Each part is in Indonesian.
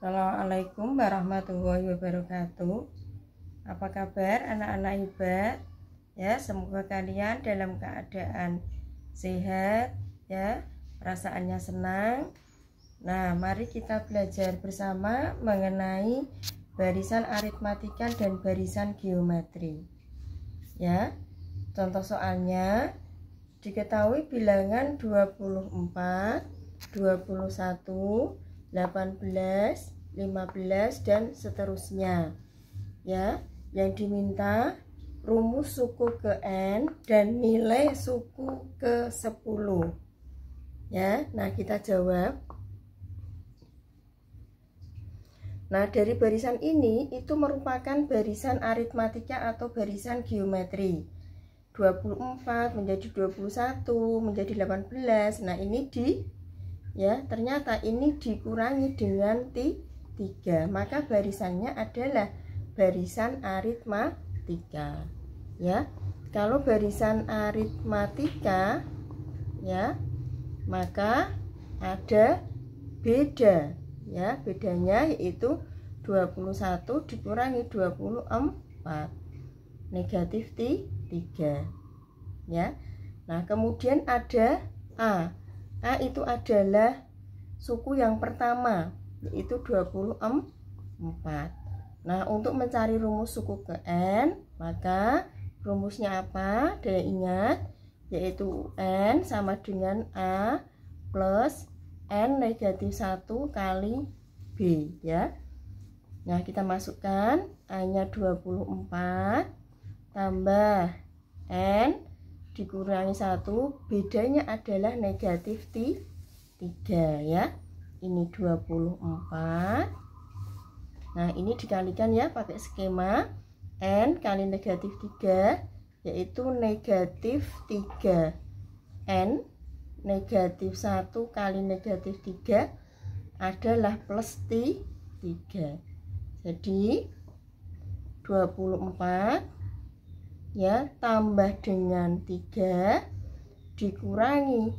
Assalamualaikum warahmatullahi wabarakatuh. Apa kabar anak-anak hebat? Ya, semoga kalian dalam keadaan sehat ya, perasaannya senang. Nah, mari kita belajar bersama mengenai barisan aritmatika dan barisan geometri. Ya. Contoh soalnya diketahui bilangan 24, 21, 18, 15 dan seterusnya. Ya, yang diminta rumus suku ke n dan nilai suku ke 10. Ya, nah kita jawab. Nah, dari barisan ini itu merupakan barisan aritmatika atau barisan geometri. 24 menjadi 21 menjadi 18. Nah, ini di ya ternyata ini dikurangi dengan tiga. Maka barisannya adalah barisan aritmatika. Ya kalau barisan aritmatika ya maka ada beda. Ya bedanya yaitu 21 dikurangi 24 negatif 3 ya nah kemudian ada A A itu adalah suku yang pertama yaitu 24 Nah untuk mencari rumus suku ke N maka rumusnya apa? Daya ingat yaitu N sama dengan A plus N negatif 1 kali B ya Nah kita masukkan A nya 24 tambah N dikurangi satu bedanya adalah negatif 3 ya. Ini 24 nah ini dikalikan ya pakai skema N kali negatif 3 yaitu negatif 3 N negatif 1 kali negatif 3 adalah plus 3 jadi 24 ya tambah dengan 3 dikurangi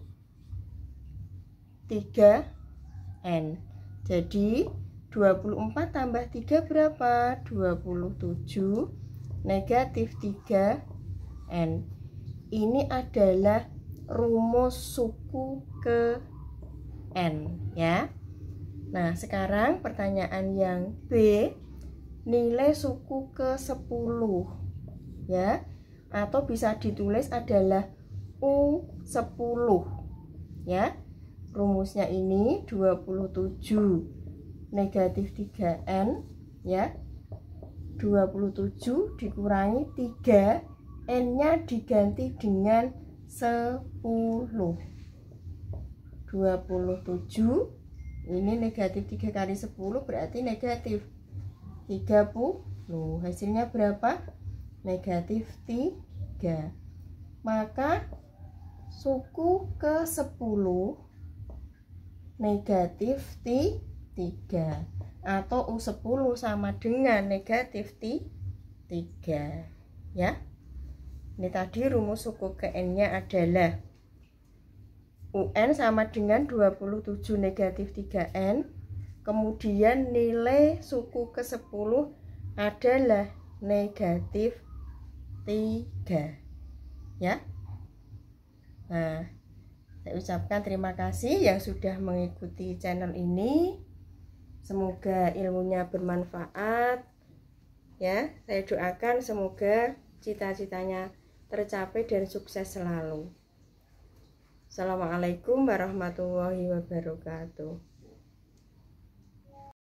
3 n. Jadi 24 tambah 3 berapa? 27 negatif 3 n. Ini adalah rumus suku ke n ya. Nah sekarang pertanyaan yang B nilai suku ke 10 ya. Atau bisa ditulis adalah U10 ya. Rumusnya ini 27 negatif 3N ya. 27 dikurangi 3 N nya diganti dengan 10 27 ini negatif 3 kali 10 berarti negatif 30 hasilnya berapa negatif 3 maka suku ke 10 negatif 3 atau U10 sama dengan negatif 3 ya. Ini tadi rumus suku ke N nya adalah UN sama dengan 27 negatif 3N kemudian nilai suku ke 10 adalah negatif tiga. Ya. Nah saya ucapkan terima kasih yang sudah mengikuti channel ini. Semoga ilmunya bermanfaat. Ya saya doakan semoga cita-citanya tercapai dan sukses selalu. Assalamualaikum warahmatullahi wabarakatuh